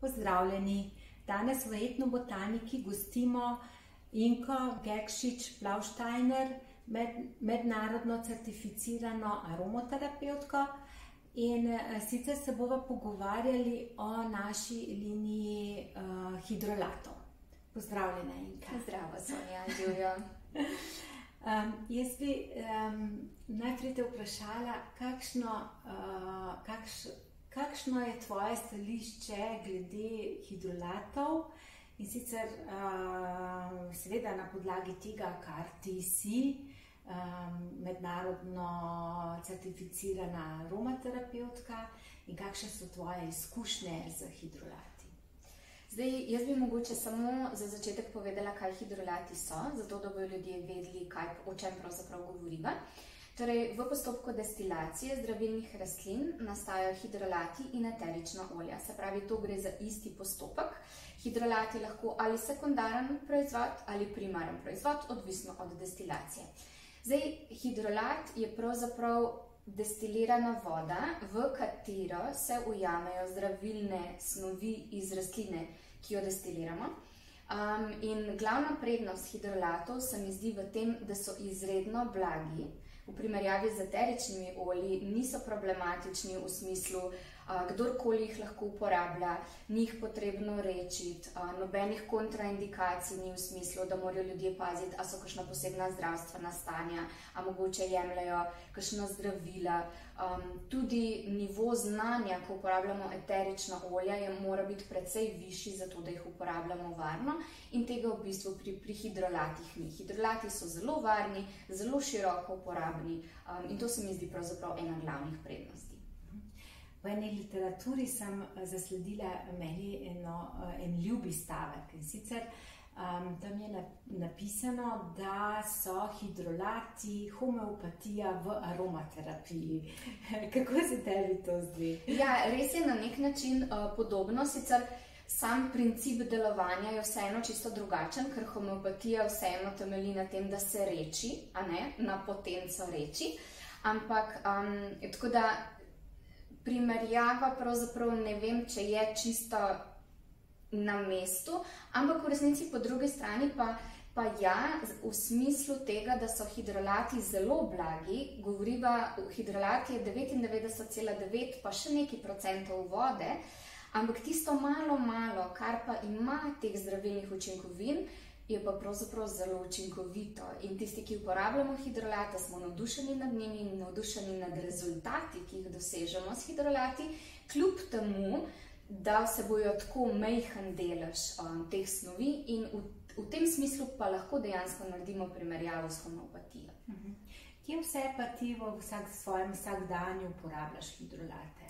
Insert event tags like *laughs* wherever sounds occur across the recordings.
Pozdravljeni! Danes v etnobotaniki gostimo Inko Gekšič Blausteiner, med, mednarodno certificirano aromaterapevtko. In uh, sicer se bomo pogovarjali o naši liniji uh, hidrolatov. Pozdravljena, Inka. Zdravo, Sonja, Julijo. *laughs* um, jaz bi um, najprej te vprašala, kakšno, uh, kakš, kakšno je tvoje stališče glede hidrolatov in sicer uh, seveda na podlagi tega, kar ti si, um, mednarodno certificirana aromaterapeutka in kakšne so tvoje izkušnje z hidrolati. Zdaj, jaz bi mogoče samo za začetek povedala, kaj hidrolati so, zato da bodo ljudje vedeli, kaj, o čem pravzaprav govoriva. Torej, v postopku destilacije zdravilnih rastlin nastajajo hidrolati in eterična olja. Se pravi, to gre za isti postopek. Hidrolat je lahko ali sekundaren proizvod ali primaren proizvod, odvisno od destilacije. Zdaj, hidrolat je pravzaprav destilirana voda, v katero se ujamejo zdravilne snovi iz rastline, ki jo destiliramo. Um, in glavna prednost hidrolatov se mi zdi v tem, da so izredno blagi. V primerjavi z eteričnimi olji niso problematični v smislu, kdorkoli jih lahko uporablja, ni jih potrebno rečiti, nobenih kontraindikacij ni v smislu, da morajo ljudje paziti, a so kakšna posebna zdravstvena stanja, a mogoče jemljajo kakšna zdravila. Tudi nivo znanja, ko uporabljamo eterična olja, je mora biti precej višji, zato da jih uporabljamo varno in tega v bistvu pri, pri hidrolatih ni. Hidrolati so zelo varni, zelo široko uporabni in to se mi zdi pravzaprav ena glavnih prednosti. V eni literaturi sem zasledila meni eno, en ljubi stavek in sicer Um, tam je napisano, da so hidrolati homeopatija v aromaterapiji. *laughs* Kako se tebi to zdi? Ja, res je na nek način uh, podobno, sicer sam princip delovanja je vseeno čisto drugačen, ker homeopatija vseeno temelji na tem, da se reči, a ne na potenco reči. Ampak um, tako da primerjava pravzaprav ne vem, če je čisto na mestu, ampak v resnici po drugi strani pa, pa ja, v smislu tega, da so hidrolati zelo blagi, govoriva, hidrolati je 99,9 pa še nekaj procentov vode, ampak tisto malo, malo, kar pa ima teh zdravilnih učinkovin, je pa pravzaprav zelo učinkovito. In tisti, ki uporabljamo hidrolate, smo navdušeni nad njimi in navdušeni nad rezultati, ki jih dosežemo s hidrolati, kljub temu, da vsebujejo tako majhen delež um, teh snovi, in v, v tem smislu pa lahko dejansko naredimo primerjavo s homeopatijo. Uh mhm. -huh. Kje vse pa ti v vsak svojem vsakdanju uporabljaš hidrolate?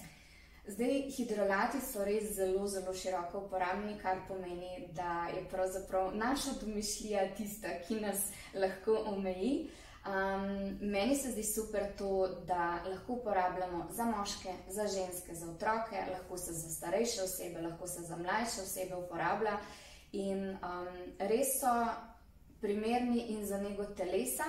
Zdaj, hidrolati so res zelo, zelo široko uporabni, kar pomeni, da je pravzaprav naša domišljija tista, ki nas lahko omeji. Um, meni se zdi super to, da lahko uporabljamo za moške, za ženske, za otroke, lahko se za starejše osebe, lahko se za mlajše osebe uporablja. In um, res so primerni in za njego telesa,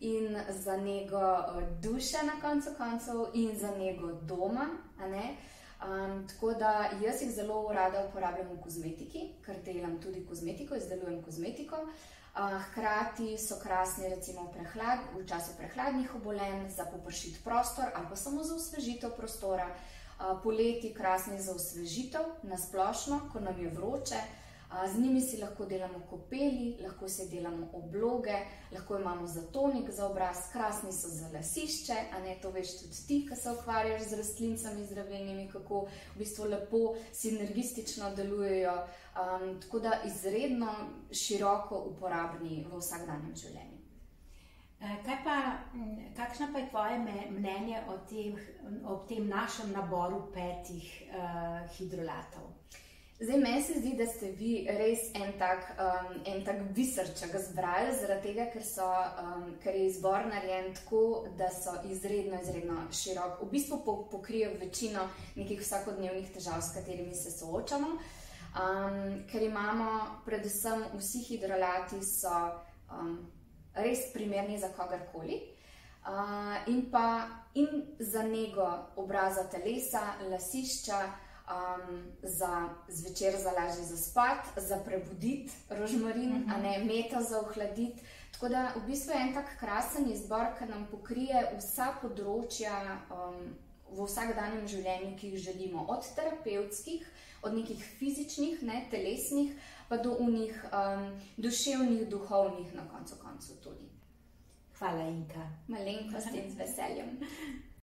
in za njego uh, duše, na koncu koncev, in za njego doma. Um, tako da jaz jih zelo rada uporabljam v kozmetiki, ker delam tudi kozmetiko, izdelujem kozmetiko. Uh, Hkrati so krasni, recimo v, prehlad, v času prehladnih obolenj, za popršiti prostor ali pa samo za osvežitev prostora. Poleti krasni za osvežitev, na splošno, ko nam je vroče. Z njimi si lahko delamo kopeli, lahko si delamo obloge, lahko imamo za tonik za obraz, krasni so za lasišče, a ne to veš tudi ti, ki se ukvarjaš z rastlinicami zdravilnimi, kako v bistvu lepo sinergistično delujejo. Um, tako da izredno široko uporabni v vsakdanjem življenju. E, pa, kakšno pa je tvoje mnenje o tem, o tem našem naboru petih uh, hidrolatov? Zdaj, meni se zdi, da ste vi res en tak, um, en tak biser, če ga zbrali, zaradi tega, ker, so, um, ker je izbor narejen tako, da so izredno, izredno širok. V bistvu pokrijejo večino nekih vsakodnevnih težav, s katerimi se soočamo. Um, ker imamo, predvsem, vsi hidrolati so um, res primerni za kogarkoli. Uh, in pa in za njego obraza telesa, lasišča, um, za zvečer za lažje zaspati, za prebuditi rožmarin, uh -huh. a ne meta za ohladiti. Tako da v bistvu je en tak krasen izbor, ki nam pokrije vsa področja um, v vsakdanjem življenju, ki jih želimo, od terapevtskih, od nekih fizičnih, ne, telesnih, pa do unih um, duševnih, duhovnih, na koncu koncu tudi. Hvala, Inka. Malenkost in z veseljem. *laughs*